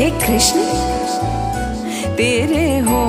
हे कृष्ण तेरे हो